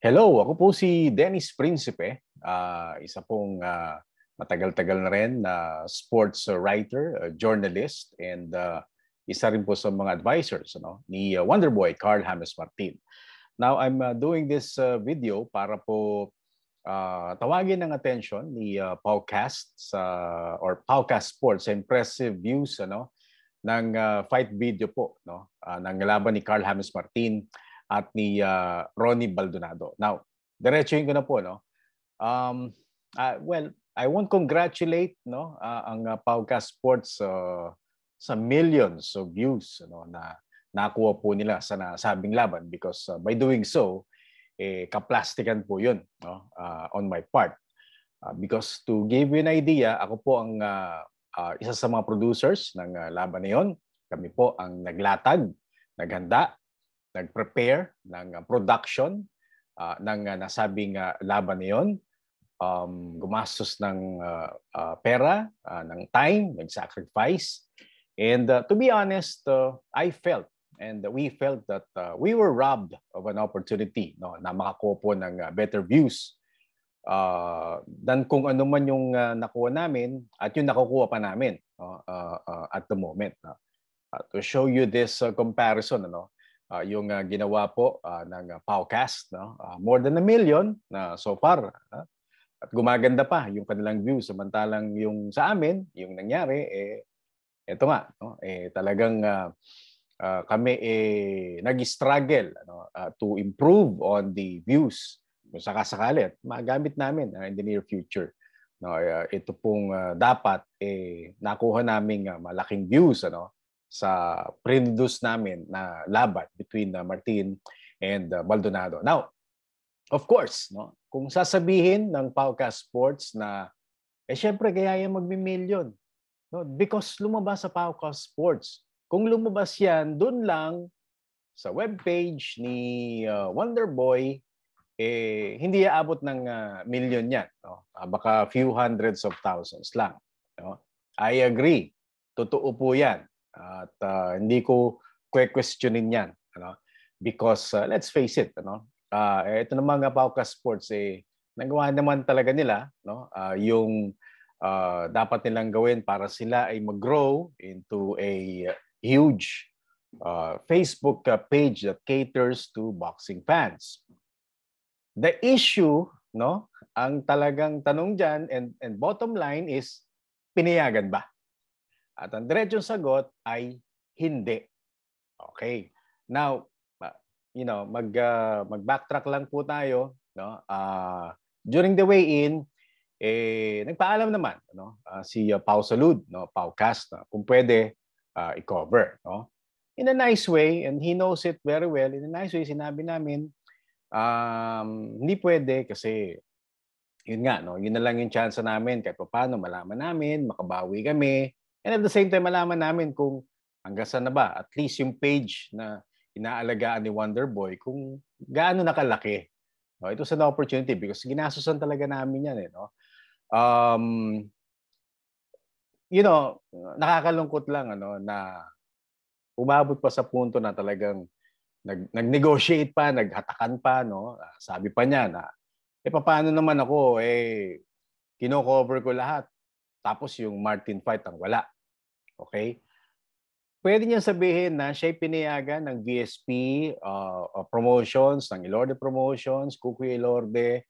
Hello, ako po si Dennis Principe, uh, isa pong uh, matagal-tagal na rin na uh, sports writer, uh, journalist, and uh, isa rin po sa mga advisors ano, ni uh, Wonderboy Carl James Martin. Now, I'm uh, doing this uh, video para po uh, tawagin ng attention ni uh, Paucast sa or Paucast Sports impressive views ano ng uh, fight video po no uh, ng laban ni Carl James Martin at ni uh, Ronnie Baldonado. Now, diretsuhin ko na po no. Um uh, well, I won't congratulate no uh, ang uh, Pauka Sports uh, sa millions of views no na nakuha po nila sa nasabing laban because uh, by doing so eh kaplastikan po 'yun no uh, on my part. Uh, because to give you an idea, ako po ang uh, uh, isa sa mga producers ng uh, laban na 'yon. Kami po ang naglatag, naghanda nag-prepare ng uh, production uh, ng uh, nasabing uh, laban na yun. Um, gumastos ng uh, uh, pera, uh, ng time, nag-sacrifice. And uh, to be honest, uh, I felt and we felt that uh, we were robbed of an opportunity no, na makakuha po ng uh, better views uh, than kung ano man yung uh, nakuha namin at yung nakukuha pa namin no, uh, uh, at the moment. Uh, to show you this uh, comparison, ano, uh, yung uh, ginawa po uh, ng uh, Powcast. No? Uh, more than a million na uh, so far. Uh, at gumaganda pa yung kanilang views. Samantalang yung sa amin, yung nangyari, eh, eto nga, no? eh, talagang uh, uh, kami eh, nag-struggle ano, uh, to improve on the views. Kung sakasakali, magamit namin uh, in the near future. No, uh, ito pong uh, dapat eh, nakuha naming uh, malaking views ano, sa produce namin na laban between uh, Martin and uh, Maldonado. Now, of course, no, kung sasabihin ng Pauka Sports na eh syempre kaya yan magmi-million. No, because lumabas sa Pauka Sports. Kung lumabas yan doon lang sa webpage ni uh, Wonderboy, eh, hindi aabot ng uh, million yan. No? Uh, baka few hundreds of thousands lang. No? I agree. Totoo po yan. At uh, hindi ko questionin yan. Ano? Because uh, let's face it, ano? Uh, ito naman nga Pauka Sports, eh, nagawa naman talaga nila no? uh, yung uh, dapat nilang gawin para sila ay mag-grow into a huge uh, Facebook page that caters to boxing fans. The issue, no, ang talagang tanong diyan and and bottom line is pinayagan ba? At ang diretsong sagot ay hindi. Okay. Now, you know, mag uh, mag-backtrack lang po tayo, no? Uh, during the way in eh nagpaalam naman no uh, si uh, Pau Salud no Pau Cast no? kung pwede uh, i-cover no in a nice way and he knows it very well in a nice way sinabi namin um hindi pwede kasi yun nga no yun na lang yung chance namin kahit paano malaman namin makabawi kami And at the same time, malaman namin kung hanggang saan na ba, at least yung page na inaalagaan ni Wonder Boy, kung gaano nakalaki. No, ito sa an opportunity because ginasusan talaga namin yan. Eh, no? um, you know, nakakalungkot lang ano, na umabot pa sa punto na talagang nag, nag-negotiate pa, naghatakan pa. No? Sabi pa niya na, eh paano naman ako, eh, kino-cover ko lahat. Tapos yung Martin fight ang wala. Okay? Pwede niya sabihin na siya pinayagan ng VSP uh, uh, promotions, ng Ilorde Promotions, Kuku Ilorde.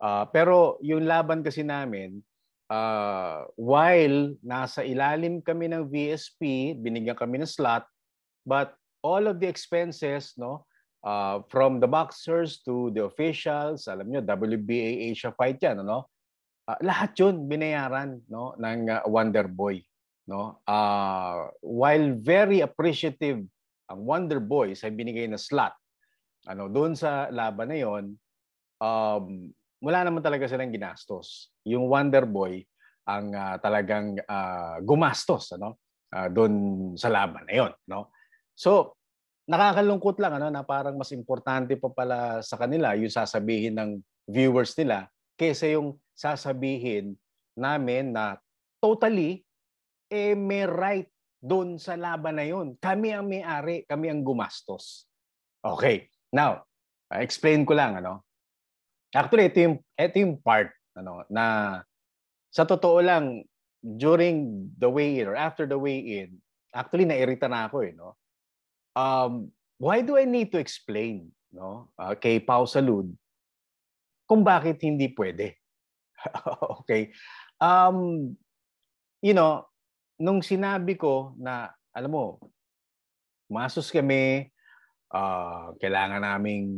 Uh, pero yung laban kasi namin, uh, while nasa ilalim kami ng VSP, binigyan kami ng slot, but all of the expenses, no, uh, from the boxers to the officials, alam niyo, WBA Asia fight yan, ano? Uh, lahat 'yun binayaran no ng uh, Wonder Boy no? Uh, while very appreciative ang Wonder Boy sa binigay na slot ano doon sa laban na 'yon um, wala naman talaga silang ginastos. Yung Wonder Boy ang uh, talagang uh, gumastos ano uh, doon sa laban na 'yon no? So nakakalungkot lang ano na parang mas importante pa pala sa kanila yung sasabihin ng viewers nila kaysa yung sasabihin namin na totally eh may right doon sa laban na yun. Kami ang may-ari, kami ang gumastos. Okay. Now, uh, explain ko lang ano. Actually, ito yung, ito yung part ano, na sa totoo lang, during the way in or after the way in, actually nairita na ako eh, no? Um, why do I need to explain no, uh, kay Pau Salud kung bakit hindi pwede? okay. Um, you know, nung sinabi ko na, alam mo, masos kami, uh, kailangan naming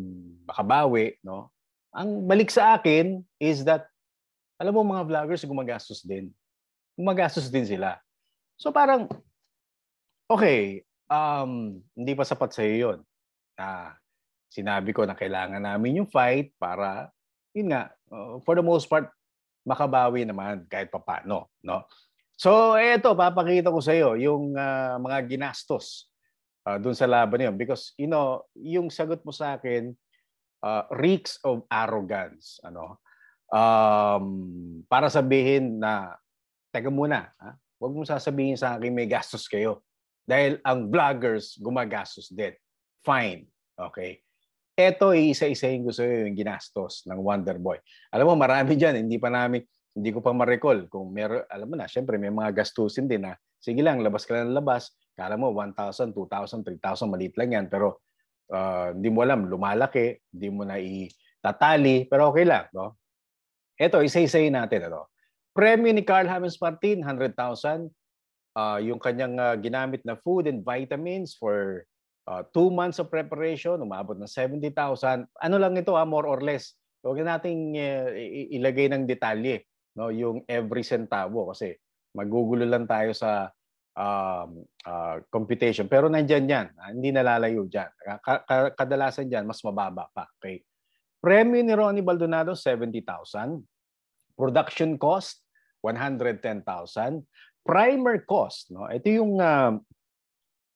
makabawi, no? Ang balik sa akin is that, alam mo mga vloggers gumagastos din. Gumagastos din sila. So parang, okay, um, hindi pa sapat sa iyo yun. Ah, sinabi ko na kailangan namin yung fight para, yun nga, uh, for the most part, makabawi naman kahit papano. No? So, eto, papakita ko sa iyo yung uh, mga ginastos uh, dun sa laban niyon. Because, you know, yung sagot mo sa akin, uh, reeks of arrogance. Ano? Um, para sabihin na, teka muna, ha? huwag mo sasabihin sa akin may gastos kayo. Dahil ang vloggers gumagastos din. Fine. Okay? Ito, isa-isahin ko sa yung ginastos ng Wonder Boy. Alam mo, marami dyan. Hindi pa namin, hindi ko pa ma-recall. Kung meron, alam mo na, syempre may mga gastusin din na, sige lang, labas ka lang labas. Kala mo, 1,000, 2,000, 3,000, maliit lang yan. Pero uh, hindi mo alam, lumalaki, hindi mo na itatali, pero okay lang. No? Ito, isa-isayin natin. Ano? Premyo ni Carl Hammonds Martin, 100,000. Uh, yung kanyang uh, ginamit na food and vitamins for uh, two months of preparation, umabot ng 70,000. Ano lang ito, ha, more or less. Huwag nating uh, ilagay ng detalye no, yung every centavo kasi magugulo lang tayo sa um, uh, computation. Pero nandyan yan. Ah, hindi nalalayo dyan. Kadalasan dyan, mas mababa pa. Okay. Premyo ni Ronnie Baldonado, 70,000. Production cost, 110,000. Primer cost, no? ito yung uh,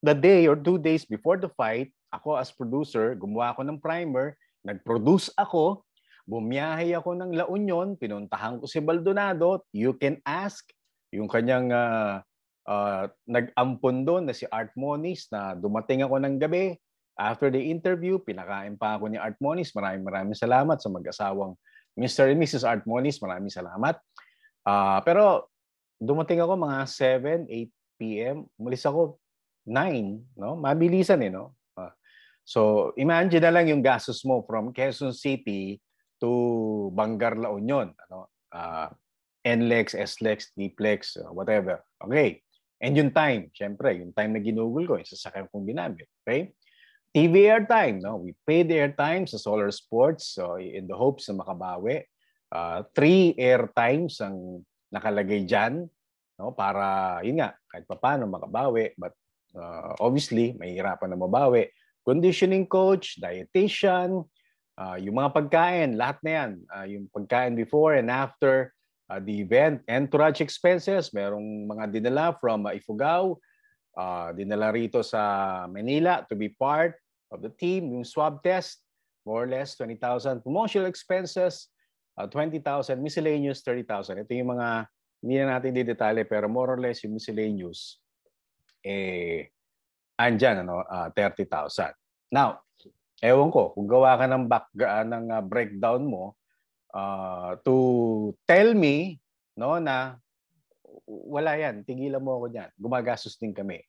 the day or two days before the fight, ako as producer, gumawa ako ng primer, nag-produce ako, bumiyahe ako ng La Union, pinuntahan ko si Baldonado, you can ask yung kanyang uh, uh, nag-ampon doon na si Art Moniz na dumating ako ng gabi. After the interview, pinakain pa ako ni Art Moniz. Maraming maraming salamat sa mag-asawang Mr. and Mrs. Art Moniz. Maraming salamat. Uh, pero dumating ako mga 7, 8 p.m. Umalis ako 9. No? Mabilisan eh. No? Uh, so imagine na lang yung gastos mo from Quezon City to Bangar La Union. Ano? Uh, NLEX, SLEX, DPLEX, whatever. Okay. And yung time, syempre, yung time na ginugol ko, yung sasakyan kong ginamit. Okay? TV airtime, no? We paid airtime sa Solar Sports so in the hopes na makabawi. Uh, three airtimes ang nakalagay dyan no? para, yun nga, kahit pa paano makabawi. But uh, obviously, mahihirapan na mabawi. Conditioning coach, dietitian, uh, yung mga pagkain, lahat na yan. Uh, yung pagkain before and after, uh, the event. Entourage expenses, merong mga dinala from uh, Ifugao, uh, dinala rito sa Manila to be part of the team. Yung swab test, more or less 20,000. Promotional expenses, uh, 20,000. Miscellaneous, 30,000. Ito yung mga, hindi na natin didetalye, pero more or less yung miscellaneous, eh, andyan, ano, uh, 30,000. Now, ewan ko, kung gawa ka ng, back, uh, ng uh, breakdown mo, uh, to tell me no na wala yan, tigilan mo ako diyan. Gumagastos din kami.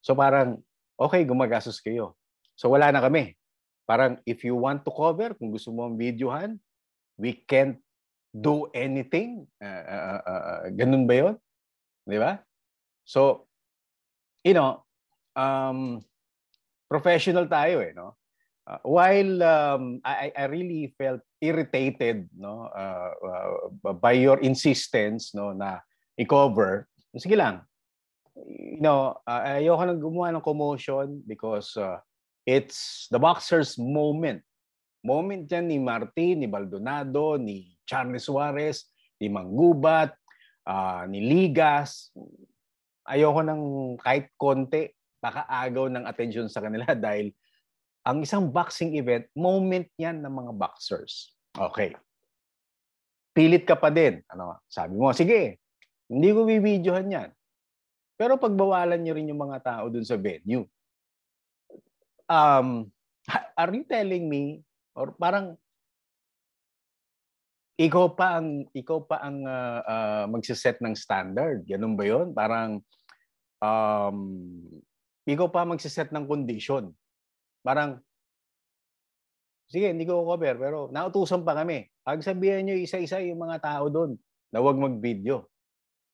So parang okay, gumagastos kayo. So wala na kami. Parang if you want to cover, kung gusto mo ang videohan, we can't do anything. Uh, uh, uh, uh, ganun ba 'yon? 'Di ba? So you know, um professional tayo eh, no? Uh, while um, I, I really felt irritated no? Uh, uh, by your insistence no na i-cover sige lang. You know uh, ayoko nang gumawa ng commotion because uh, it's the boxer's moment. Moment yan ni Martin ni Baldonado ni Charles Suarez ni Manggubat uh, ni Ligas ayoko nang kahit konti pakaagaw ng attention sa kanila dahil ang isang boxing event, moment yan ng mga boxers. Okay. Pilit ka pa din. Ano, sabi mo, sige, hindi ko bibidyohan yan. Pero pagbawalan niyo rin yung mga tao dun sa venue. Um, are you telling me, or parang, ikaw pa ang ikaw pa ang uh, uh, magse-set ng standard. Ganun ba 'yon? Parang um ikaw pa magse-set ng condition. Parang Sige, hindi ko cover pero nautusan pa kami. Pagsabihan niyo isa-isa yung mga tao doon na huwag mag-video.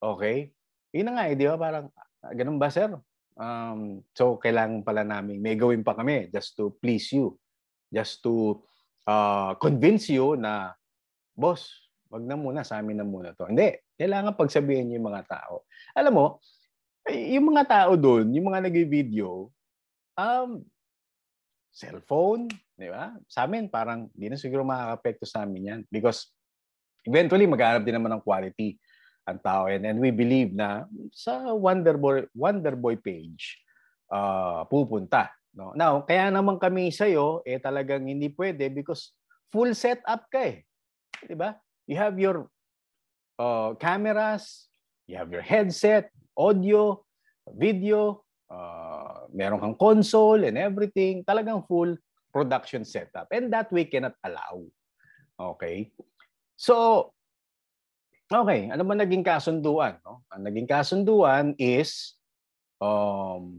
Okay? Yun na nga eh, di ba? Parang, ah, ganun ba, sir? Um, so, kailangan pala namin, may gawin pa kami just to please you. Just to uh, convince you na, boss, wag na muna, sa amin na muna to. Hindi, kailangan pagsabihin yung mga tao. Alam mo, yung mga tao doon, yung mga nag-video, um, cellphone, di ba? Sa amin, parang hindi na siguro makaka-apekto sa amin yan. Because eventually, mag-aanap din naman ng quality ang tao. And, and we believe na sa Wonderboy, Wonderboy page, uh, pupunta. No? Now, kaya naman kami sa iyo eh talagang hindi pwede because full setup ka eh. Di ba? You have your uh, cameras, you have your headset, audio, video, uh, meron kang console and everything. Talagang full production setup. And that we cannot allow. Okay? So, Okay, ano ba naging kasunduan? No? Ang naging kasunduan is um,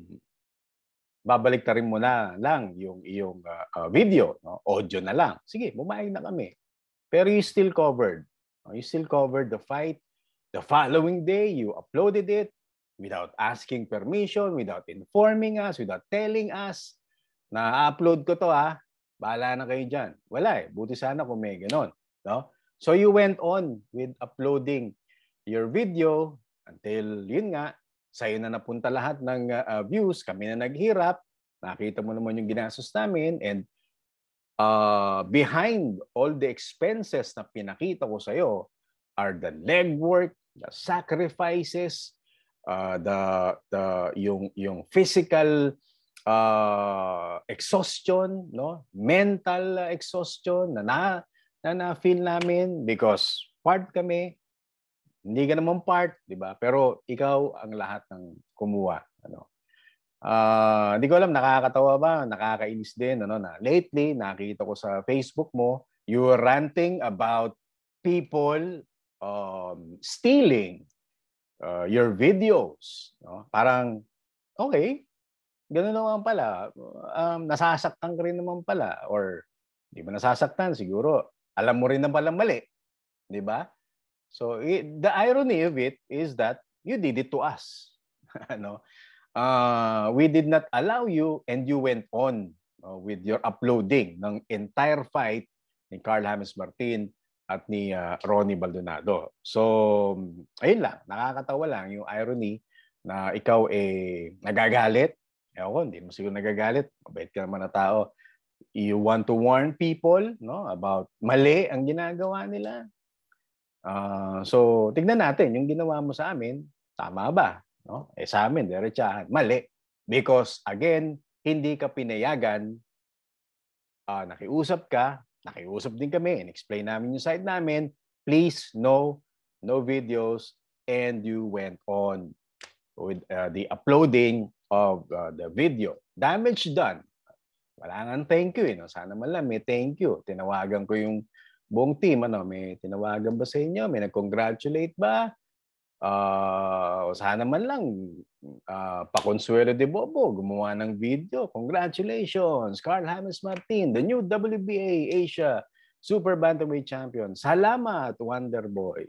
babalik ta rin mo na lang yung iyong uh, uh, video, no? audio na lang. Sige, bumayag na kami. Pero you still covered. You still covered the fight. The following day, you uploaded it without asking permission, without informing us, without telling us na upload ko to ha. Bahala na kayo dyan. Wala eh. Buti sana kung may ganon. No? So you went on with uploading your video until yun nga, sa'yo na napunta lahat ng uh, views, kami na naghirap, nakita mo naman yung ginastos namin and uh, behind all the expenses na pinakita ko sa'yo are the legwork, the sacrifices, uh, the the yung yung physical uh, exhaustion, no? Mental exhaustion na, na na na-feel namin because part kami, hindi ka naman part, di ba? Pero ikaw ang lahat ng kumuha. Ano? Uh, hindi ko alam, nakakatawa ba? Nakakainis din. Ano, na lately, nakita ko sa Facebook mo, you were ranting about people um, stealing uh, your videos. No? Parang, okay, gano'n naman pala. Um, nasasaktan ka rin naman pala. Or, di ba nasasaktan? Siguro, alam mo rin na palang mali. Di ba? So, the irony of it is that you did it to us. ano? Uh, we did not allow you and you went on uh, with your uploading ng entire fight ni Carl James Martin at ni uh, Ronnie Baldonado. So, ayun lang. Nakakatawa lang yung irony na ikaw eh nagagalit. Ewan ko, hindi mo siguro nagagalit. Mabait ka naman na tao you want to warn people no about mali ang ginagawa nila. Uh, so tignan natin yung ginawa mo sa amin, tama ba? No? Eh sa amin diretsahan, mali. Because again, hindi ka pinayagan uh, nakiusap ka, nakiusap din kami, and explain namin yung side namin, please no no videos and you went on with uh, the uploading of uh, the video. Damage done wala nga thank you eh. No? Sana man lang may thank you. Tinawagan ko yung buong team. Ano, may tinawagan ba sa inyo? May nag-congratulate ba? Uh, sana man lang uh, Paconsuelo de Bobo gumawa ng video. Congratulations, Carl James Martin, the new WBA Asia Super Bantamweight Champion. Salamat, Wonder Boy.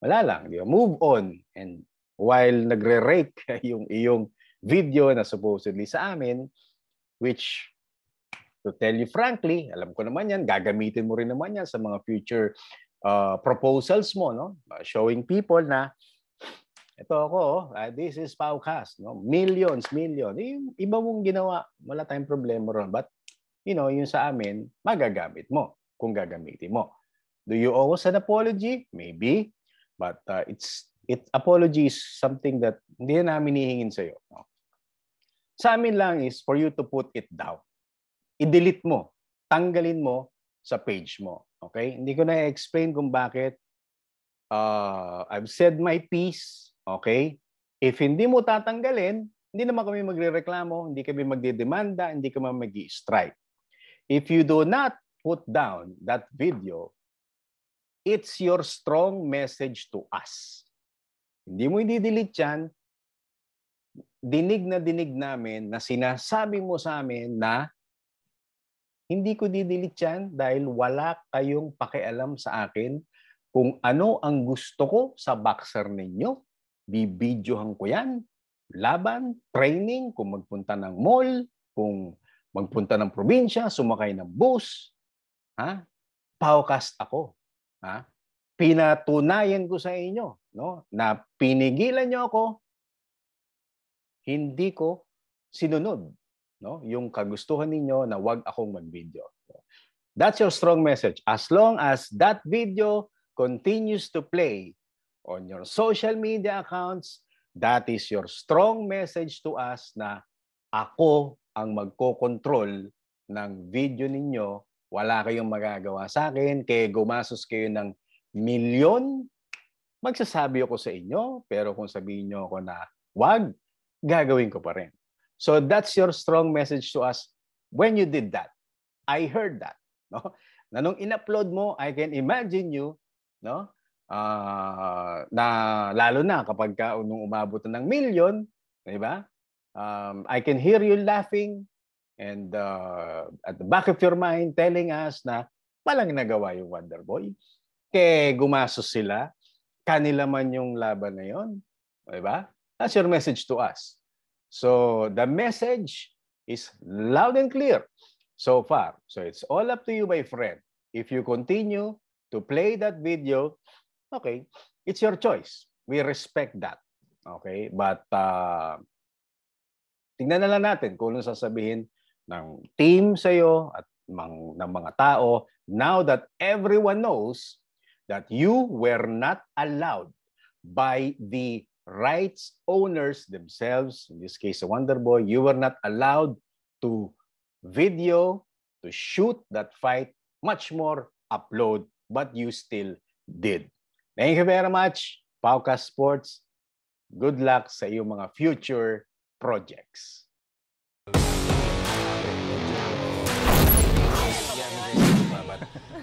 Wala lang. Di ba? Move on. And while nagre-rake yung iyong video na supposedly sa amin, which To tell you frankly, alam ko naman yan, gagamitin mo rin naman yan sa mga future uh, proposals mo, no? Showing people na ito ako, uh, this is Paucast, no? Millions, million. Yung iba mong ginawa, wala tayong problema ron. But, you know, yung sa amin, magagamit mo kung gagamitin mo. Do you owe us an apology? Maybe. But uh, it's it apology is something that hindi na namin hihingin sa iyo. No? Sa amin lang is for you to put it down i-delete mo, tanggalin mo sa page mo. Okay? Hindi ko na explain kung bakit. Uh, I've said my piece. Okay? If hindi mo tatanggalin, hindi naman kami magrereklamo, hindi kami magdedemanda, hindi kami mag-strike. If you do not put down that video, It's your strong message to us. Hindi mo i-delete yan. Dinig na dinig namin na sinasabi mo sa amin na hindi ko didelete yan dahil wala kayong pakialam sa akin kung ano ang gusto ko sa boxer ninyo. Bibidyohan ko yan. Laban, training, kung magpunta ng mall, kung magpunta ng probinsya, sumakay ng bus. Ha? Paucast ako. Ha? Pinatunayan ko sa inyo no, na pinigilan niyo ako, hindi ko sinunod no, yung kagustuhan ninyo na wag akong mag-video. That's your strong message. As long as that video continues to play on your social media accounts, that is your strong message to us na ako ang magko-control ng video ninyo. Wala kayong magagawa sa akin, kaya gumasos kayo ng milyon, magsasabi ako sa inyo, pero kung sabihin nyo ako na wag, gagawin ko pa rin. So that's your strong message to us when you did that. I heard that. No? Na nung in-upload mo, I can imagine you, no? Uh, na lalo na kapag ka nung umabot na ng million, di ba? Um, I can hear you laughing and uh, at the back of your mind telling us na walang nagawa yung Wonder Boy. Kaya gumasos sila, kanila man yung laban na yon, di ba? That's your message to us. So the message is loud and clear so far. So it's all up to you, my friend. If you continue to play that video, okay, it's your choice. We respect that. Okay? But uh, tingnan na lang natin kung ano sasabihin ng team sa'yo at ng, ng mga tao now that everyone knows that you were not allowed by the rights owners themselves, in this case, a Wonder Boy, you were not allowed to video, to shoot that fight, much more upload, but you still did. Thank you very much, Pauka Sports. Good luck sa iyong mga future projects.